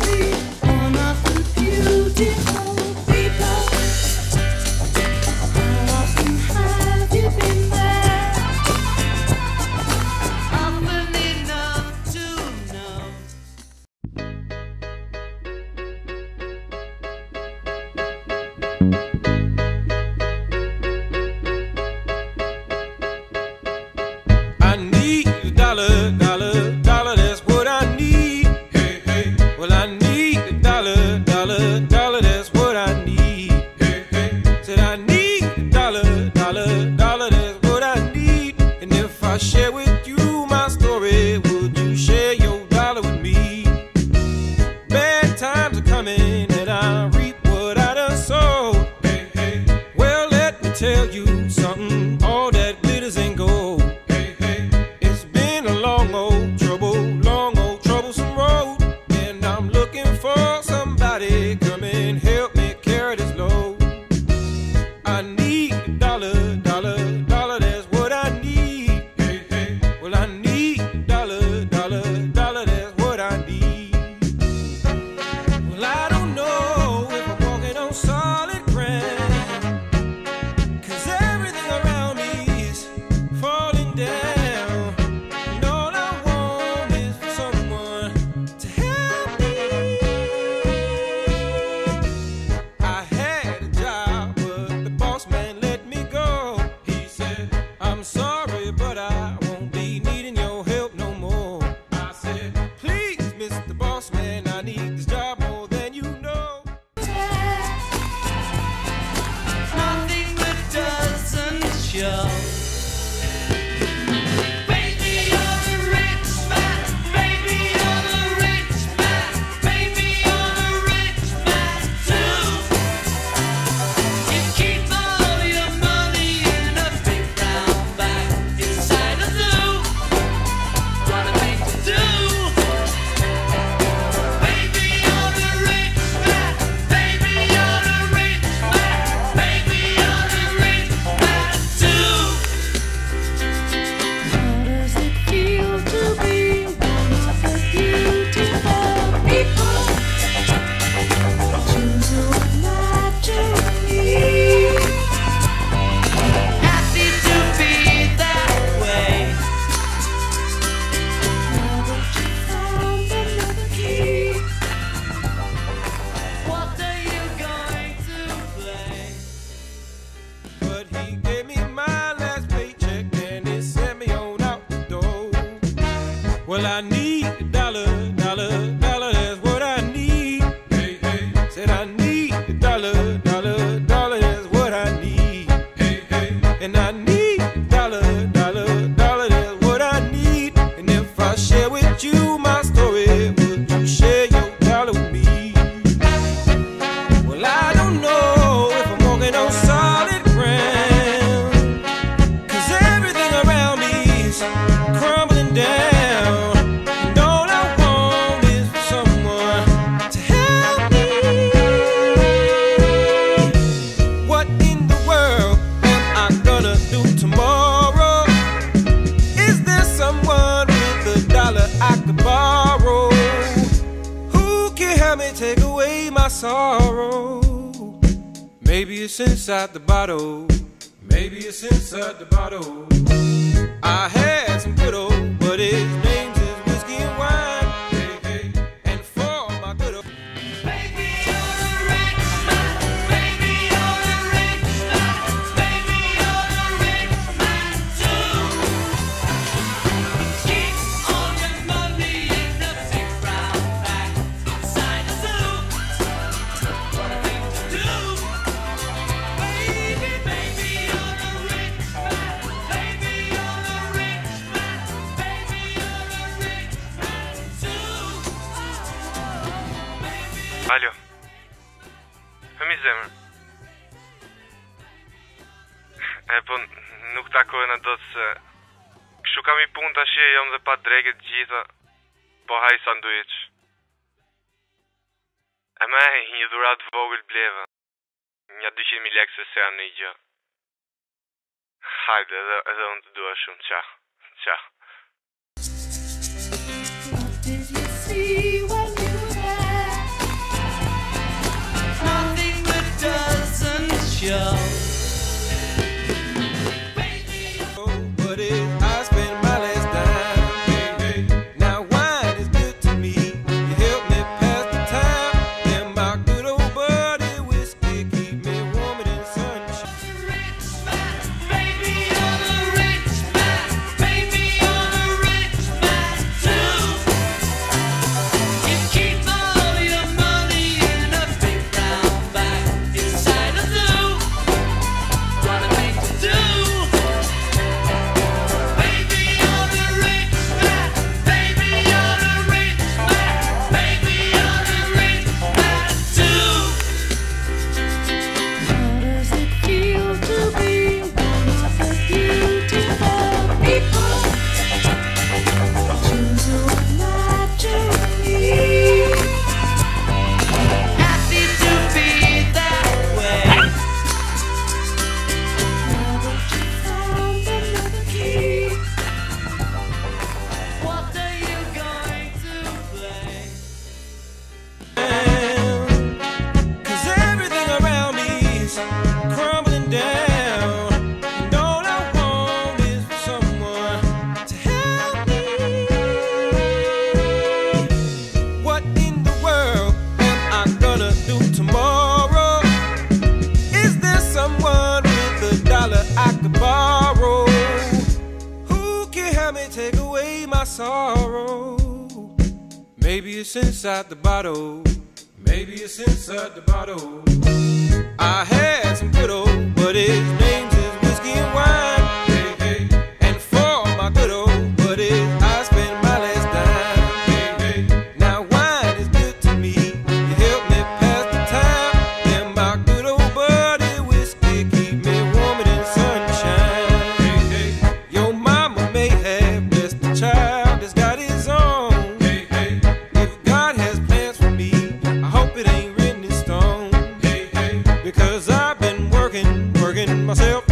me. I share. sorrow. Maybe it's inside the bottle. Maybe it's inside the bottle. I had some good old, buddies. it's E, po nuk takoj në do të se... Kështu kam i pun të ashtë e jom dhe pa dreket gjitha, po haj sanduiq. E me një dhurat vogël bleve. një 200.000 lekë se se janë një gjë. Hajde, edhe, edhe unë të dua shumë, qa, qa. Maybe it's inside the bottle. Maybe it's inside the bottle. I had some good old, but his name's is whiskey and wine. myself.